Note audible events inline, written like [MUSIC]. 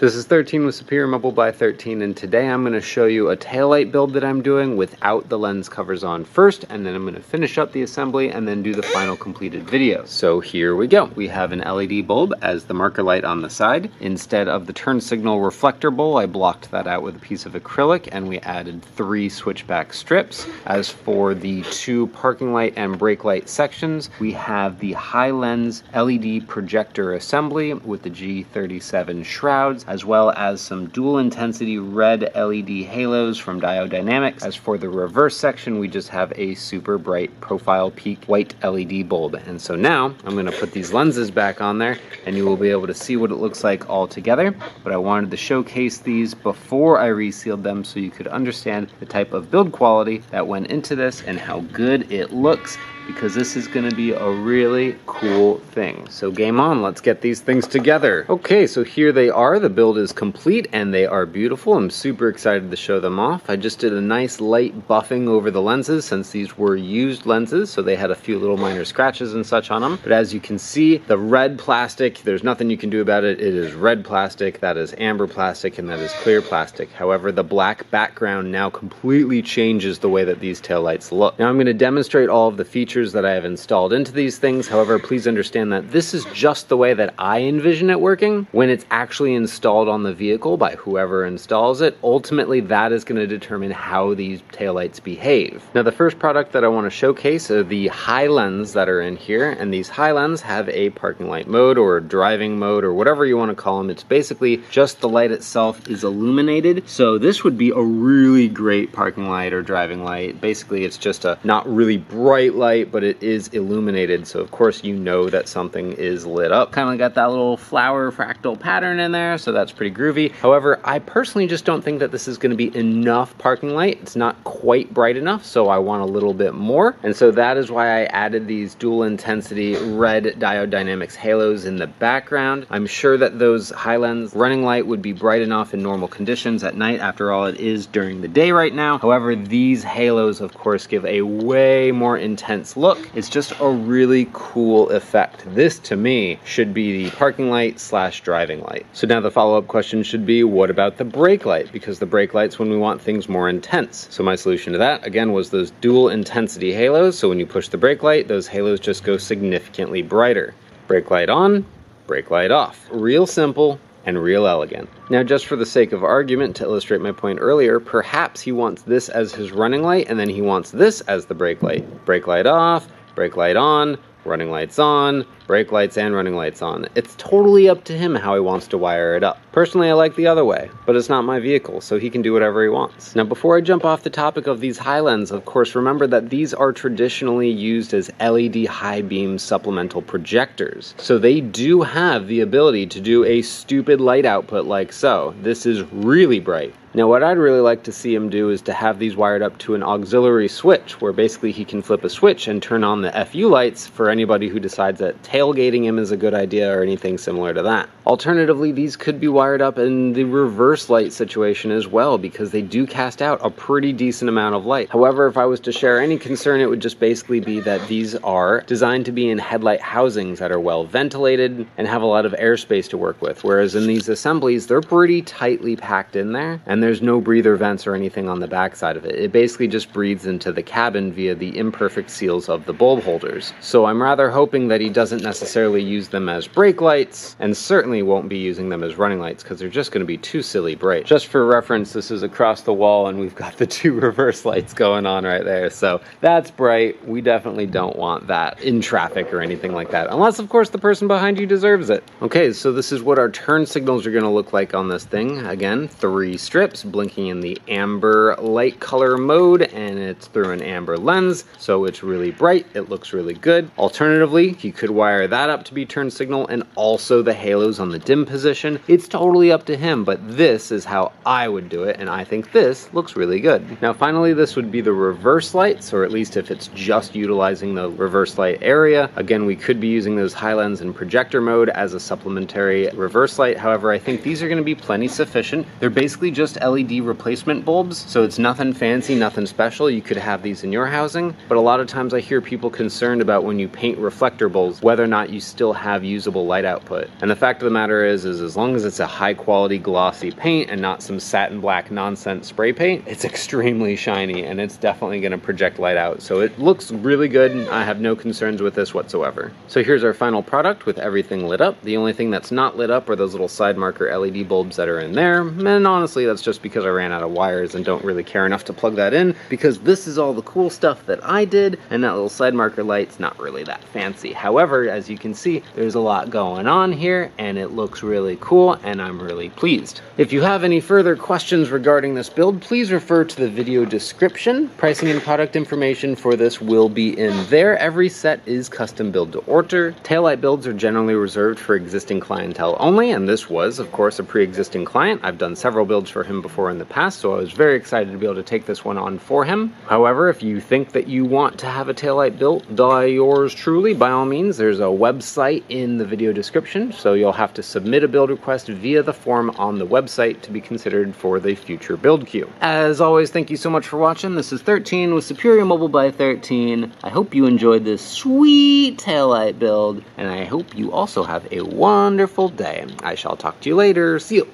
This is 13 with Superior Mobile by 13 and today I'm going to show you a taillight build that I'm doing without the lens covers on first and then I'm going to finish up the assembly and then do the final completed video. So here we go. We have an LED bulb as the marker light on the side. Instead of the turn signal reflector bowl I blocked that out with a piece of acrylic and we added three switchback strips. As for the two parking light and brake light sections we have the Hi-Lens LED projector assembly with the G37 shrouds as well as some dual intensity red LED halos from Diode Dynamics. As for the reverse section, we just have a super bright profile peak white LED bulb. And so now I'm gonna put these lenses back on there and you will be able to see what it looks like all together. But I wanted to showcase these before I resealed them so you could understand the type of build quality that went into this and how good it looks because this is gonna be a really cool thing. So game on, let's get these things together. Okay, so here they are. The build is complete and they are beautiful. I'm super excited to show them off. I just did a nice light buffing over the lenses since these were used lenses, so they had a few little minor scratches and such on them. But as you can see, the red plastic, there's nothing you can do about it. It is red plastic, that is amber plastic, and that is clear plastic. However, the black background now completely changes the way that these taillights look. Now I'm gonna demonstrate all of the features features that I have installed into these things. However, please understand that this is just the way that I envision it working. When it's actually installed on the vehicle by whoever installs it, ultimately that is going to determine how these taillights behave. Now, the first product that I want to showcase are the Hi-Lens that are in here, and these Hi-Lens have a parking light mode or driving mode or whatever you want to call them. It's basically just the light itself is illuminated. So this would be a really great parking light or driving light. Basically, it's just a not really bright light, but it is illuminated. So of course you know that something is lit up. Kind of got that little flower fractal pattern in there. So that's pretty groovy. However, I personally just don't think that this is gonna be enough parking light. It's not quite bright enough. So I want a little bit more. And so that is why I added these dual intensity red Diode Dynamics halos in the background. I'm sure that those Hi-Lens running light would be bright enough in normal conditions at night. After all, it is during the day right now. However, these halos, of course, give a way more intense look. It's just a really cool effect. This, to me, should be the parking light slash driving light. So now the follow-up question should be, what about the brake light? Because the brake light's when we want things more intense. So my solution to that, again, was those dual intensity halos. So when you push the brake light, those halos just go significantly brighter. Brake light on, brake light off. Real simple, and real elegant. Now just for the sake of argument to illustrate my point earlier, perhaps he wants this as his running light and then he wants this as the brake light. Brake light off, brake light on, running lights on, brake lights and running lights on. It's totally up to him how he wants to wire it up. Personally, I like the other way, but it's not my vehicle, so he can do whatever he wants. Now, before I jump off the topic of these Hi-Lens, of course, remember that these are traditionally used as LED high beam supplemental projectors. So they do have the ability to do a stupid light output like so. This is really bright. Now what I'd really like to see him do is to have these wired up to an auxiliary switch where basically he can flip a switch and turn on the FU lights for anybody who decides that tailgating him is a good idea or anything similar to that. Alternatively, these could be wired up in the reverse light situation as well because they do cast out a pretty decent amount of light. However, if I was to share any concern, it would just basically be that these are designed to be in headlight housings that are well ventilated and have a lot of airspace to work with. Whereas in these assemblies, they're pretty tightly packed in there and there's no breather vents or anything on the backside of it. It basically just breathes into the cabin via the imperfect seals of the bulb holders. So I'm rather hoping that he doesn't necessarily use them as brake lights and certainly won't be using them as running lights because they're just going to be too silly bright. Just for reference, this is across the wall and we've got the [LAUGHS] two reverse lights going on right there. So that's bright. We definitely don't want that in traffic or anything like that. Unless, of course, the person behind you deserves it. Okay, so this is what our turn signals are going to look like on this thing. Again, three strips blinking in the amber light color mode and it's through an amber lens. So it's really bright. It looks really good. Alternatively, you could wire that up to be turn signal and also the halos on the dim position. It's totally up to him, but this is how I would do it, and I think this looks really good. Now finally, this would be the reverse lights, or at least if it's just utilizing the reverse light area. Again, we could be using those Hi-Lens and projector mode as a supplementary reverse light. However, I think these are gonna be plenty sufficient. They're basically just LED replacement bulbs, so it's nothing fancy, nothing special. You could have these in your housing, but a lot of times I hear people concerned about when you paint reflector bulbs, whether or not you still have usable light output. And the fact of the the matter is, is as long as it's a high quality glossy paint and not some satin black nonsense spray paint, it's extremely shiny and it's definitely gonna project light out. So it looks really good. I have no concerns with this whatsoever. So here's our final product with everything lit up. The only thing that's not lit up are those little side marker LED bulbs that are in there. And honestly, that's just because I ran out of wires and don't really care enough to plug that in because this is all the cool stuff that I did and that little side marker light's not really that fancy. However, as you can see, there's a lot going on here and it looks really cool and I'm really pleased. If you have any further questions regarding this build, please refer to the video description. Pricing and product information for this will be in there. Every set is custom build to order. Taillight builds are generally reserved for existing clientele only, and this was, of course, a pre-existing client. I've done several builds for him before in the past, so I was very excited to be able to take this one on for him. However, if you think that you want to have a taillight built by yours truly, by all means, there's a website in the video description, so you'll have to submit a build request via the form on the website to be considered for the future build queue. As always, thank you so much for watching. This is 13 with Superior Mobile by 13. I hope you enjoyed this sweet taillight build, and I hope you also have a wonderful day. I shall talk to you later. See you.